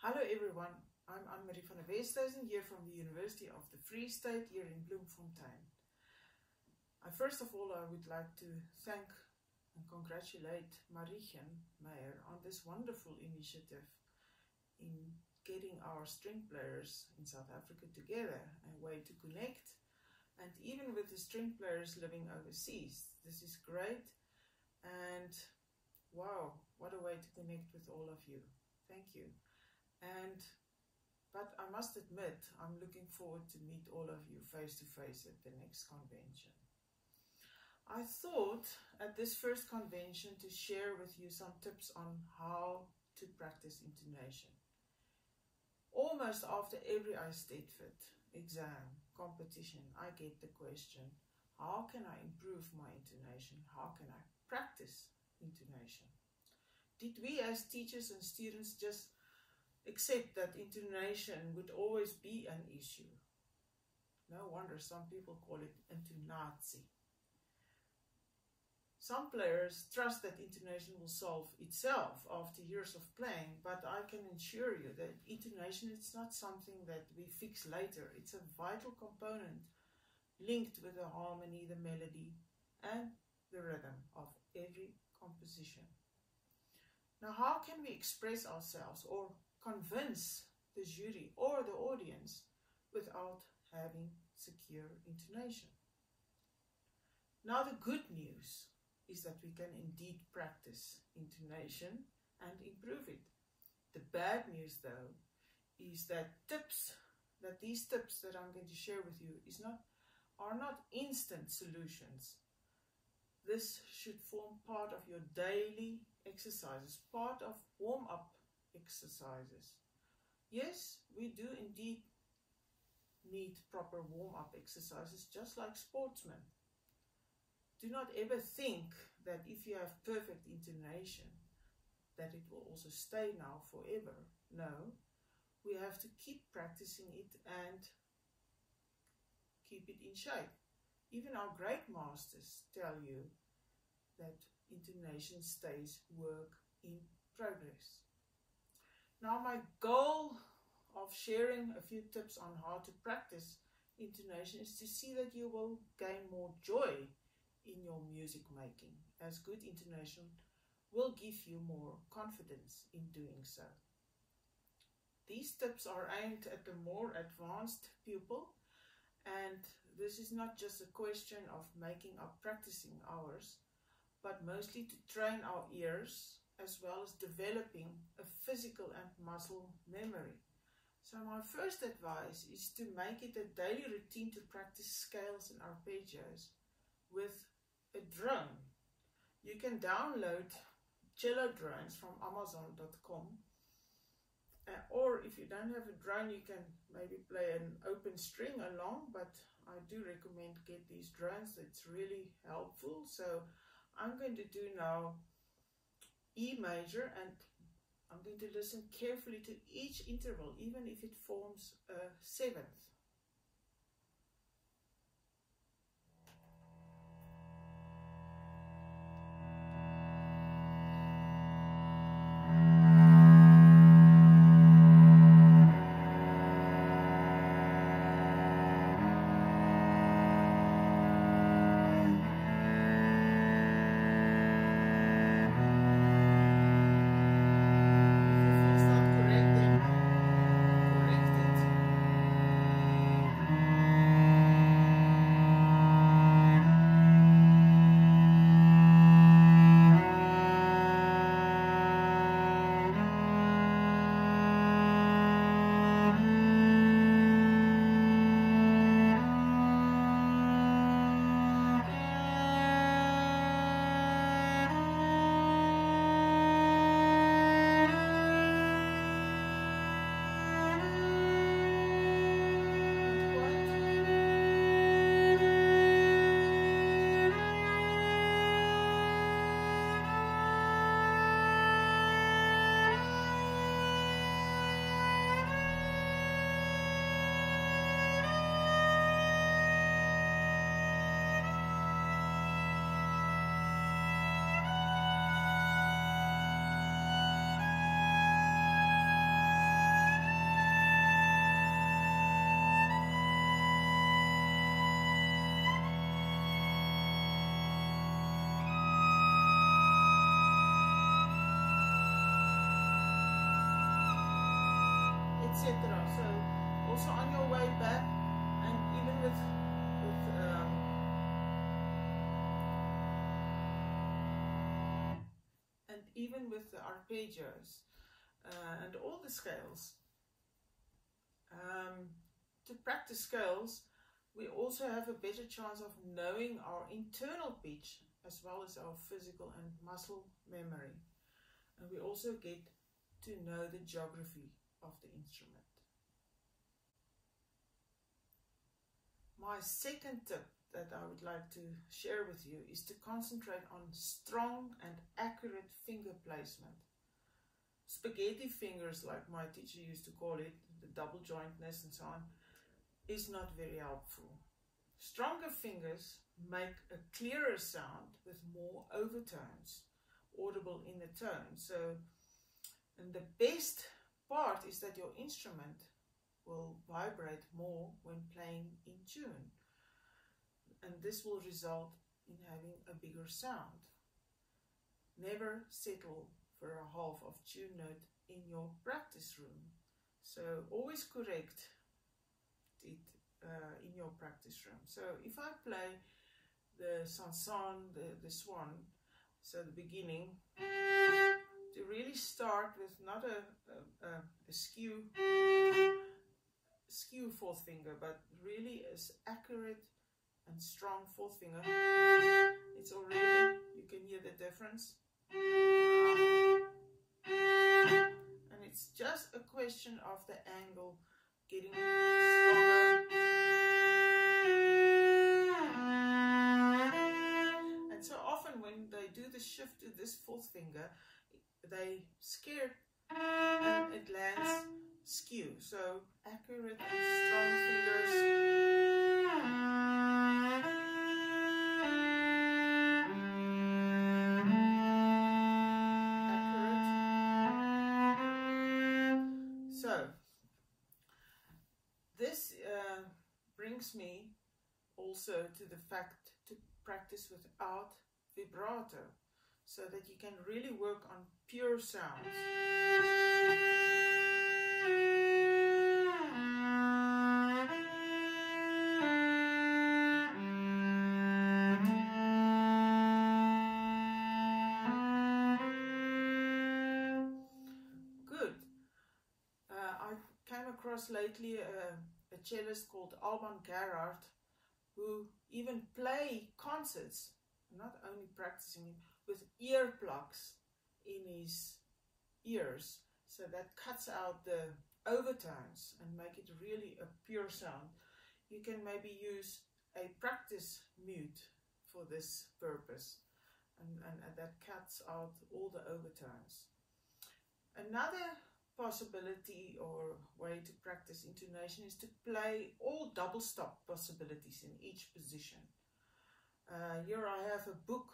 Hello everyone, I'm Anmari van der Westhuizen here from the University of the Free State here in Bloemfontein. I, first of all, I would like to thank and congratulate Marichen Meyer on this wonderful initiative in getting our string players in South Africa together, a way to connect. And even with the string players living overseas, this is great. And wow, what a way to connect with all of you. Thank you. And but I must admit, I'm looking forward to meet all of you face to face at the next convention. I thought at this first convention to share with you some tips on how to practice intonation. Almost after every eisteddfod exam, competition, I get the question, how can I improve my intonation? How can I practice intonation? Did we as teachers and students just accept that intonation would always be an issue? No wonder some people call it intonatie. Some players trust that intonation will solve itself after years of playing, but I can assure you that intonation is not something that we fix later. It's a vital component linked with the harmony, the melody, and the rhythm of every composition. Now, how can we express ourselves or convince the jury or the audience without having secure intonation? Now, the good news is that we can indeed practice intonation and improve it. The bad news, though, is that tips, that these tips that I'm going to share with you is not, are not instant solutions. This should form part of your daily exercises, part of warm-up exercises. Yes, we do indeed need proper warm-up exercises, just like sportsmen do not ever think that if you have perfect intonation, that it will also stay now forever. No, we have to keep practicing it and keep it in shape. Even our great masters tell you that intonation stays work in progress. Now my goal of sharing a few tips on how to practice intonation is to see that you will gain more joy in your music making, as good intonation will give you more confidence in doing so. These tips are aimed at the more advanced pupil, and this is not just a question of making up practicing hours, but mostly to train our ears as well as developing a physical and muscle memory. So my first advice is to make it a daily routine to practice scales and arpeggios with a drone. You can download cello drones from amazon.com uh, or if you don't have a drone you can maybe play an open string along but I do recommend get these drones it's really helpful so I'm going to do now E major and I'm going to listen carefully to each interval even if it forms a seventh back, and even with with um, and even with the arpeggios uh, and all the scales. Um, to practice scales, we also have a better chance of knowing our internal pitch as well as our physical and muscle memory. And we also get to know the geography of the instrument. My second tip that I would like to share with you is to concentrate on strong and accurate finger placement. Spaghetti fingers, like my teacher used to call it, the double jointness and so on, is not very helpful. Stronger fingers make a clearer sound with more overtones audible in the tone. So, and the best part is that your instrument will vibrate more when playing in tune. And this will result in having a bigger sound. Never settle for a half of tune note in your practice room. So always correct it uh, in your practice room. So if I play the chanson, the, the swan, so the beginning, to really start with not a, a, a skew, skew fourth finger, but really as accurate and strong fourth finger. It's already, you can hear the difference. And it's just a question of the angle getting stronger. And so often when they do the shift to this fourth finger, they scare and it lands skew. So accurate strong fingers. So, this uh, brings me also to the fact to practice without vibrato so that you can really work on pure sounds. Across lately a uh, a cellist called Alban Gerhardt, who even play concerts, not only practicing with earplugs in his ears. So that cuts out the overtones and make it really a pure sound. You can maybe use a practice mute for this purpose and, and, and that cuts out all the overtones. Another possibility or way to practice intonation is to play all double stop possibilities in each position. Uh, here I have a book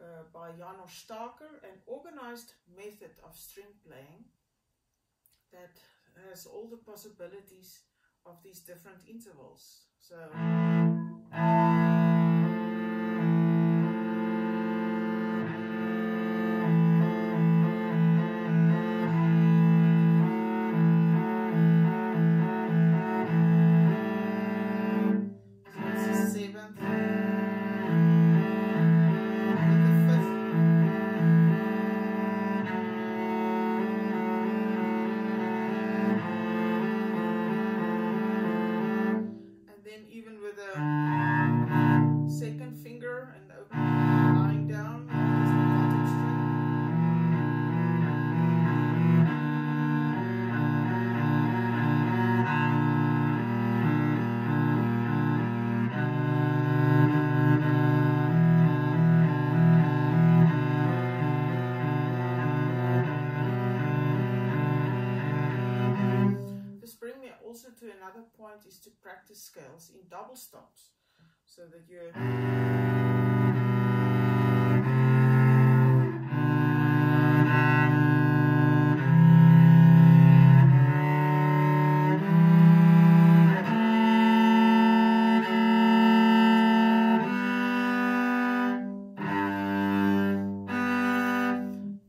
uh, by Janos Starker, an organized method of string playing that has all the possibilities of these different intervals. So. Point is to practice scales in double stops so that you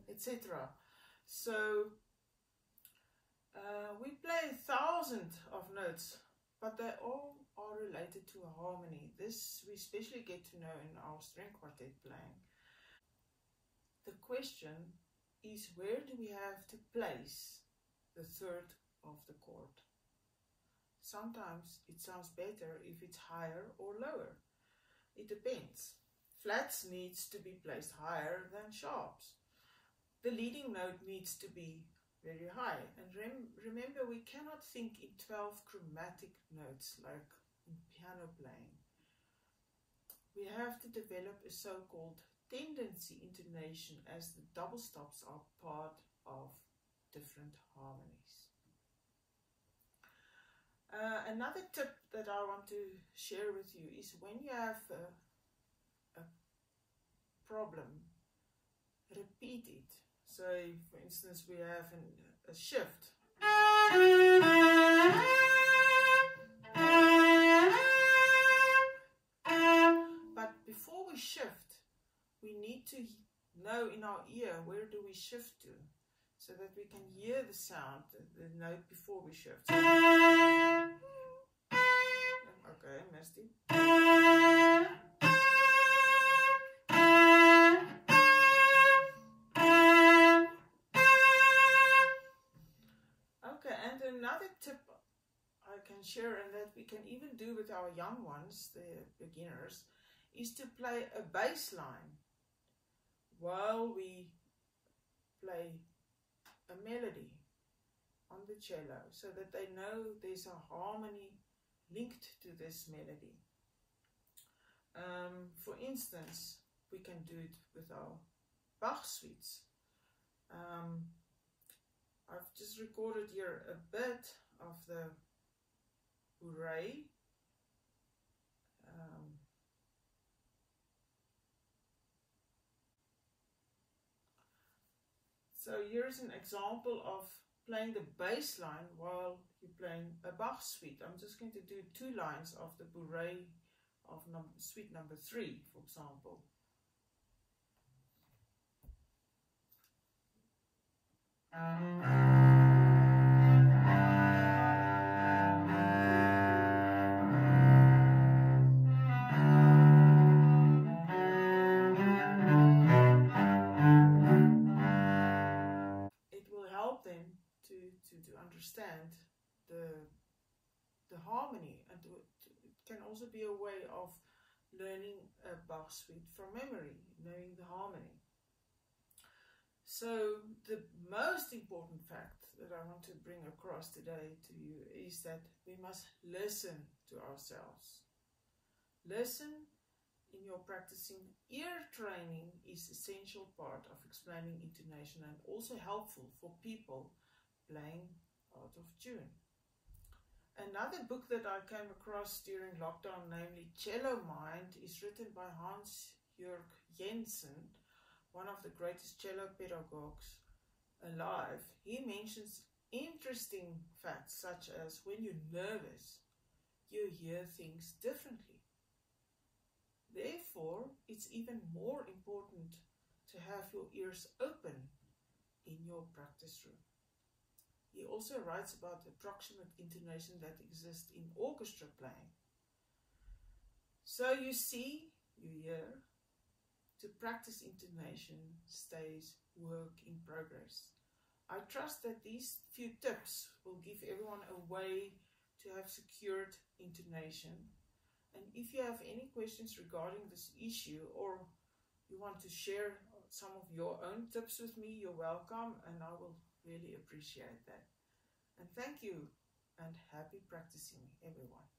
etc. So Uh, we play thousands of but they all are related to harmony. This we especially get to know in our string quartet playing. The question is where do we have to place the third of the chord? Sometimes it sounds better if it's higher or lower. It depends. Flats needs to be placed higher than sharps. The leading note needs to be very high. And rem remember, we cannot think in 12 chromatic notes like in piano playing. We have to develop a so-called tendency intonation as the double stops are part of different harmonies. Uh, another tip that I want to share with you is when you have a, a problem, repeat it. So, for instance, we have an, a shift. But before we shift, we need to know in our ear where do we shift to so that we can hear the sound, the, the note before we shift. Okay, Misty. Another tip I can share and that we can even do with our young ones, the beginners, is to play a bass line while we play a melody on the cello so that they know there's a harmony linked to this melody. Um, for instance, we can do it with our Bach suites. Um, I've just recorded here a bit of the Bourrée. Um, so here's an example of playing the bass line while you're playing a Bach suite. I'm just going to do two lines of the Bourrée of num suite number three, for example. Understand the the harmony and it can also be a way of learning a Bach suite from memory, knowing the harmony. So the most fact that I want to bring across today to you is that we must listen to ourselves. Listen in your practicing. Ear training is essential part of explaining intonation and also helpful for people playing out of tune. Another book that I came across during lockdown, namely Cello Mind, is written by Hans Jörg Jensen, one of the greatest cello pedagogues alive. He mentions interesting facts such as when you're nervous, you hear things differently. Therefore, it's even more important to have your ears open in your practice room. He also writes about the approximate intonation that exists in orchestra playing. So you see, you hear, practice intonation stays work in progress. I trust that these few tips will give everyone a way to have secured intonation. And if you have any questions regarding this issue or you want to share some of your own tips with me, you're welcome and I will really appreciate that. And thank you and happy practicing, everyone.